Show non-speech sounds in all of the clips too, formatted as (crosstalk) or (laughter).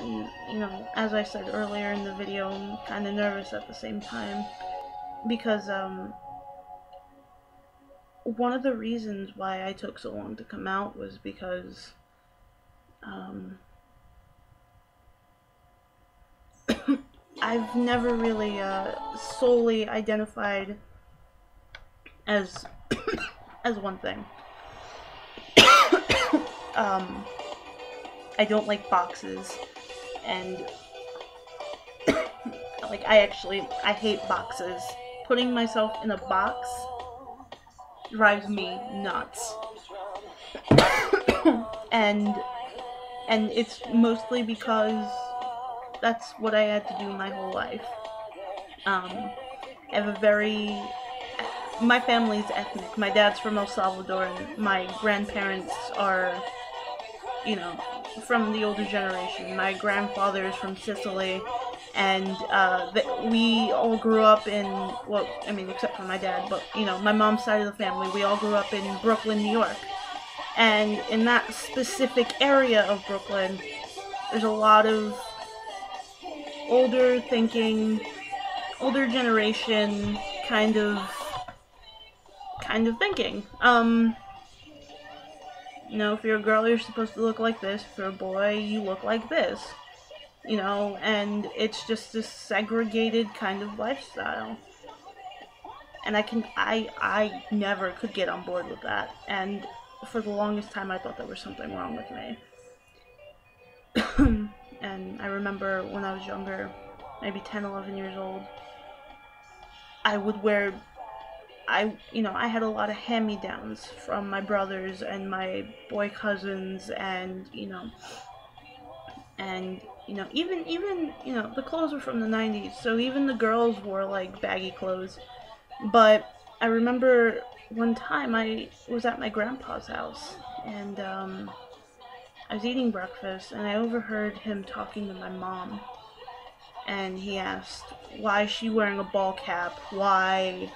and you know, as I said earlier in the video, I'm kind of nervous at the same time because um, one of the reasons why I took so long to come out was because um, (coughs) I've never really uh, solely identified as (coughs) as one thing. (coughs) um, I don't like boxes, and (coughs) like I actually I hate boxes. Putting myself in a box drives me nuts. (coughs) and and it's mostly because that's what I had to do my whole life. Um, I have a very my family's ethnic. My dad's from El Salvador, and my grandparents are, you know, from the older generation. My grandfather is from Sicily, and uh, we all grew up in well, I mean, except for my dad, but you know, my mom's side of the family, we all grew up in Brooklyn, New York, and in that specific area of Brooklyn, there's a lot of older thinking, older generation kind of kind of thinking. Um, you know, if you're a girl, you're supposed to look like this. If you're a boy, you look like this. You know, and it's just this segregated kind of lifestyle. And I can, I, I never could get on board with that. And for the longest time, I thought there was something wrong with me. (coughs) and I remember when I was younger, maybe 10, 11 years old, I would wear I, you know, I had a lot of hand-me-downs from my brothers and my boy cousins, and you know, and you know, even even you know, the clothes were from the '90s, so even the girls wore like baggy clothes. But I remember one time I was at my grandpa's house, and um, I was eating breakfast, and I overheard him talking to my mom, and he asked, "Why is she wearing a ball cap? Why?"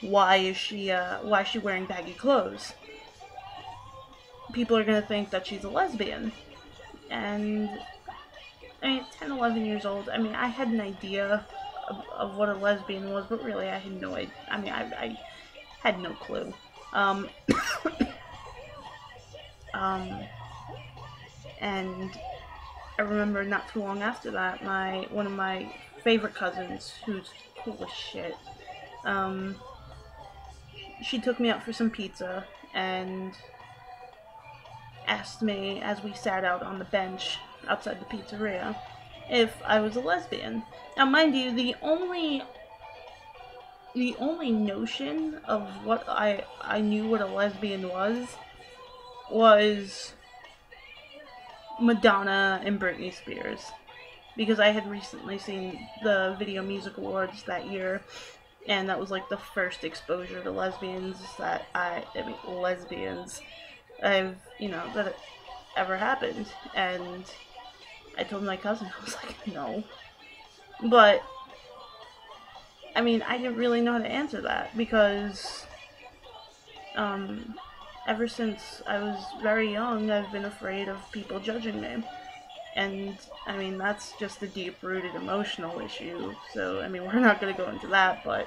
Why is she uh, why is she wearing baggy clothes? People are gonna think that she's a lesbian, and I mean, 10, 11 years old. I mean, I had an idea of, of what a lesbian was, but really, I had no idea. I mean, I, I had no clue. Um, (coughs) um, and I remember not too long after that, my one of my favorite cousins, who's cool as shit, um, she took me out for some pizza and asked me as we sat out on the bench outside the pizzeria if I was a lesbian. Now, mind you, the only the only notion of what I I knew what a lesbian was was Madonna and Britney Spears because I had recently seen the Video Music Awards that year and that was like the first exposure to lesbians that I, I mean, lesbians, I've, you know, that ever happened. And I told my cousin, (laughs) I was like, no. But, I mean, I didn't really know how to answer that because, um, ever since I was very young, I've been afraid of people judging me. And I mean, that's just a deep rooted emotional issue. So, I mean, (laughs) we're not going to go into that, but,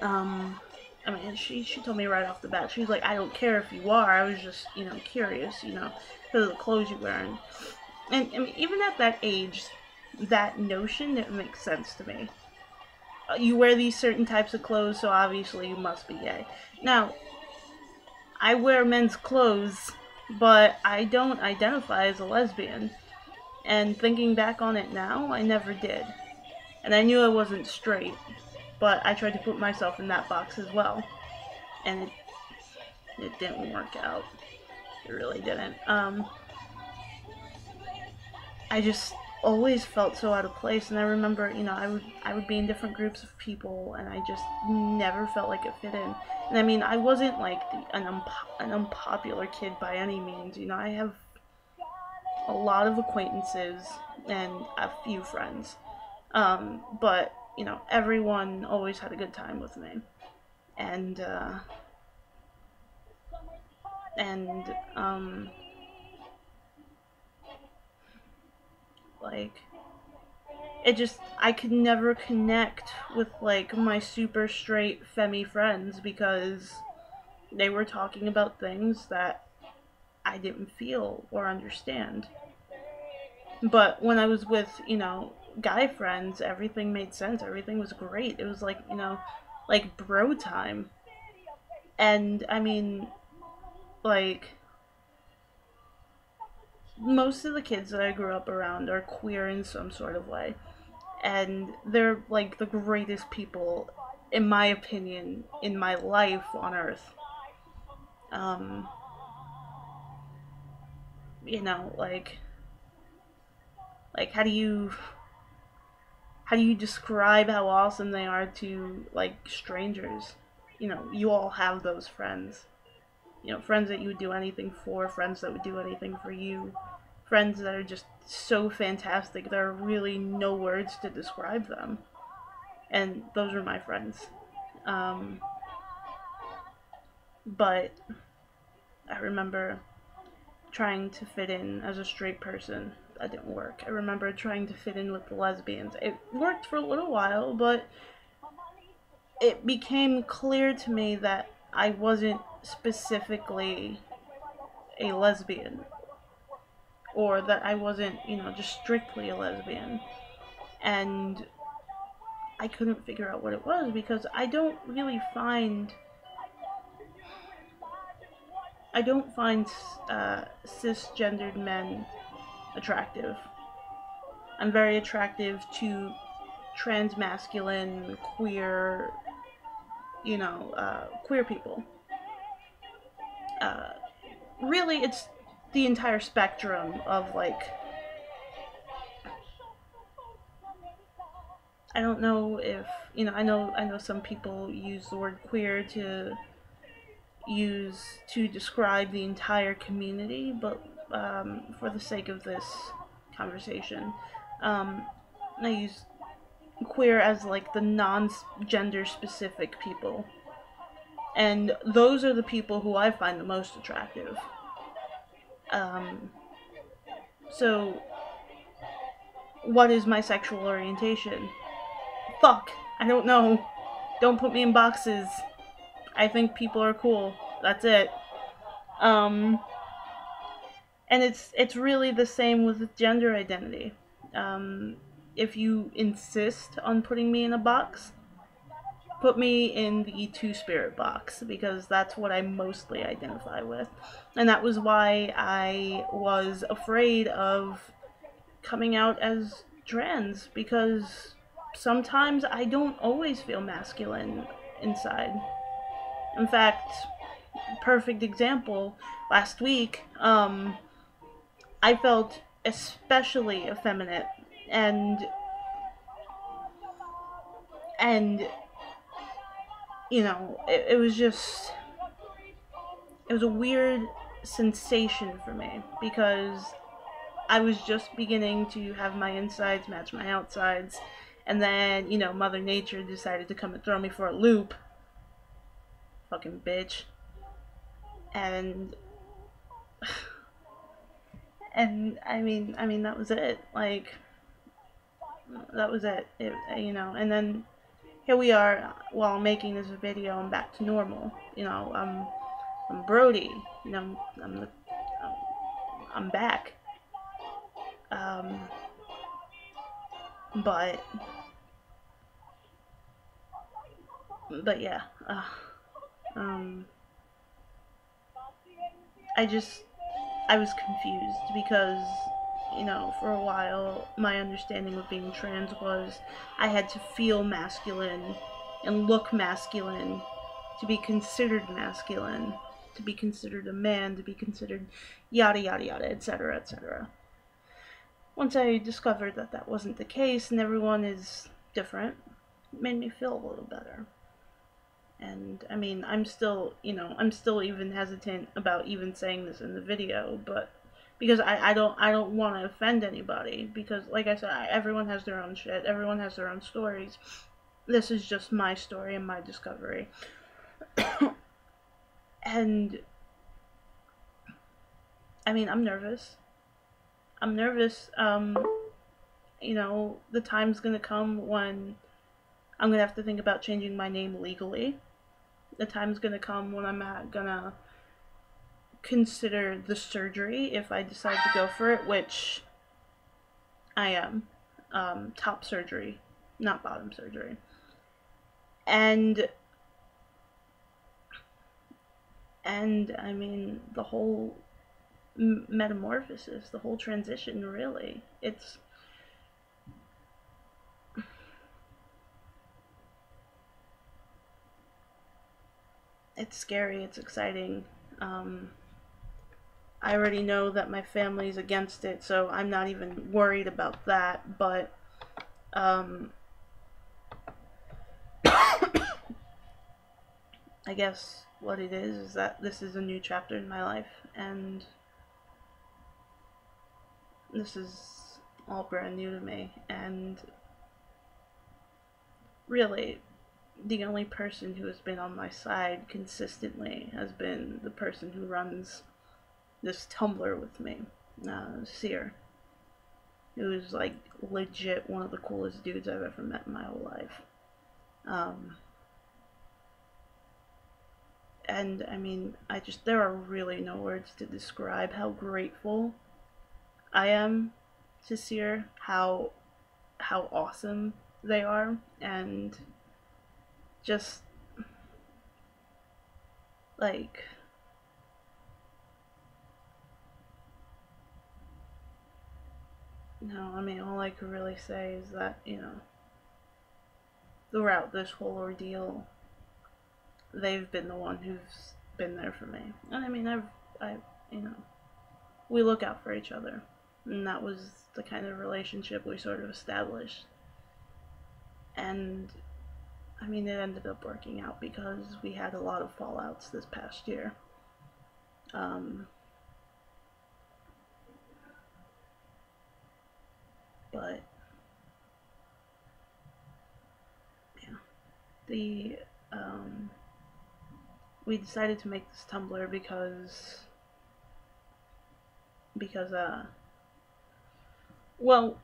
um, I mean, she, she told me right off the bat, she was like, I don't care if you are, I was just, you know, curious, you know, because of the clothes you're wearing. And, I mean, even at that age, that notion, it makes sense to me. Uh, you wear these certain types of clothes, so obviously you must be gay. Now, I wear men's clothes but I don't identify as a lesbian. And thinking back on it now, I never did. And I knew I wasn't straight, but I tried to put myself in that box as well. And it, it didn't work out. It really didn't. Um, I just always felt so out of place and I remember, you know, I would I would be in different groups of people and I just never felt like it fit in. And I mean, I wasn't like an, unpo- an unpopular kid by any means. You know, I have a lot of acquaintances and a few friends. Um, but, you know, everyone always had a good time with me. And, uh, and, um, Like, it just, I could never connect with, like, my super straight femi friends because they were talking about things that I didn't feel or understand. But when I was with, you know, guy friends, everything made sense. Everything was great. It was like, you know, like bro time. And I mean, like, most of the kids that I grew up around are queer in some sort of way. And they're like the greatest people, in my opinion, in my life on earth. Um, you know, like, like how do you how do you describe how awesome they are to like strangers? You know, you all have those friends. You know, friends that you would do anything for, friends that would do anything for you, friends that are just so fantastic. There are really no words to describe them. And those are my friends. Um, but I remember trying to fit in as a straight person that didn't work. I remember trying to fit in with the lesbians. It worked for a little while, but it became clear to me that I wasn't specifically a lesbian. Or that I wasn't, you know, just strictly a lesbian. And I couldn't figure out what it was because I don't really find. I don't find uh, cisgendered men attractive. I'm very attractive to trans masculine, queer, you know, uh, queer people. Uh, really, it's the entire spectrum of like. I don't know if you know. I know. I know some people use the word queer to use to describe the entire community, but um, for the sake of this conversation. Um, I use queer as like the non-gender specific people. And those are the people who I find the most attractive. Um, so, what is my sexual orientation? Fuck, I don't know. Don't put me in boxes. I think people are cool. That's it. Um, and it's it's really the same with gender identity. Um, if you insist on putting me in a box, put me in the two spirit box because that's what I mostly identify with, and that was why I was afraid of coming out as trans because sometimes I don't always feel masculine inside. In fact, perfect example last week. Um, I felt especially effeminate and and you know it, it was just it was a weird sensation for me because I was just beginning to have my insides match my outsides and then you know mother nature decided to come and throw me for a loop fucking bitch and (sighs) and I mean, I mean that was it. Like that was it. it. You know, and then here we are while making this video. I'm back to normal. You know, I'm I'm Brody. You know, I'm the I'm back. Um, but but yeah. Uh, um, I just I was confused because, you know, for a while, my understanding of being trans was I had to feel masculine and look masculine to be considered masculine, to be considered a man, to be considered yada yada yada, etc., etc. Once I discovered that that wasn't the case and everyone is different, it made me feel a little better and I mean, I'm still, you know, I'm still even hesitant about even saying this in the video, but because I, I don't I don't want to offend anybody because like I said, I, everyone has their own shit, everyone has their own stories. This is just my story and my discovery. (coughs) and I mean, I'm nervous. I'm nervous um you know, the time's gonna come when I'm gonna have to think about changing my name legally. The time's gonna come when I'm gonna consider the surgery if I decide to go for it, which I am. Um, top surgery, not bottom surgery. And and I mean the whole metamorphosis, the whole transition really. It's it's scary, it's exciting. Um, I already know that my family's against it, so I'm not even worried about that, but um, (coughs) I guess what it is is that this is a new chapter in my life, and this is all brand new to me, and really, the only person who has been on my side consistently has been the person who runs this Tumblr with me, uh, Seer. Who's like legit one of the coolest dudes I've ever met in my whole life. Um, and I mean, I just, there are really no words to describe how grateful I am to Seer, how, how awesome they are, and just like no, I mean all I could really say is that, you know, throughout this whole ordeal they've been the one who's been there for me. And I mean I've I you know we look out for each other. And that was the kind of relationship we sort of established. And I mean, it ended up working out because we had a lot of fallouts this past year. Um, but yeah, the um, we decided to make this Tumblr because because uh well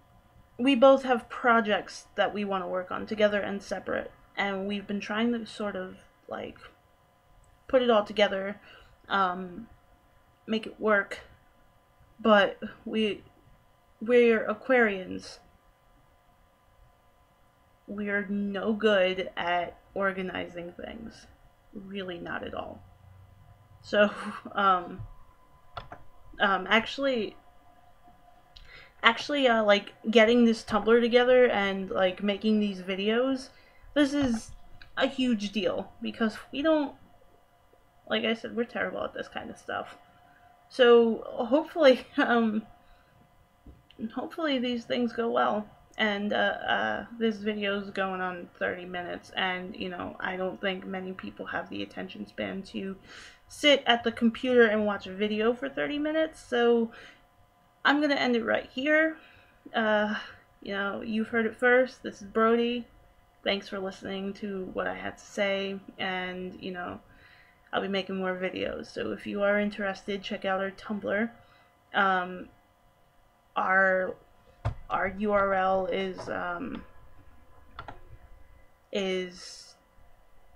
we both have projects that we want to work on together and separate and we've been trying to sort of like put it all together, um, make it work. But we we're Aquarians. We're no good at organizing things. Really not at all. So, (laughs) um, um, actually, actually, uh, like, getting this Tumblr together and, like, making these videos this is a huge deal because we don't, like I said, we're terrible at this kind of stuff. So hopefully, (laughs) um, hopefully these things go well. And uh, uh, this video is going on 30 minutes, and you know, I don't think many people have the attention span to sit at the computer and watch a video for 30 minutes. So I'm gonna end it right here. Uh, you know, you've heard it first. This is Brody thanks for listening to what I had to say, and you know, I'll be making more videos. So if you are interested, check out our Tumblr. Um, our our URL is um, is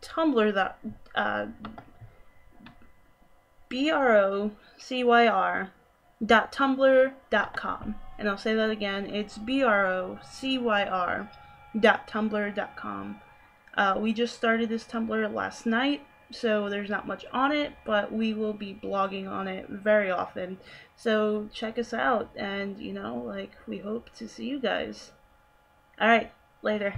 Tumblr that uh, b r o c y r dot tumblr dot com, and I'll say that again. It's b r o c y r tumblr.com. Uh, we just started this Tumblr last night, so there's not much on it, but we will be blogging on it very often. So check us out, and you know, like, we hope to see you guys. Alright, later.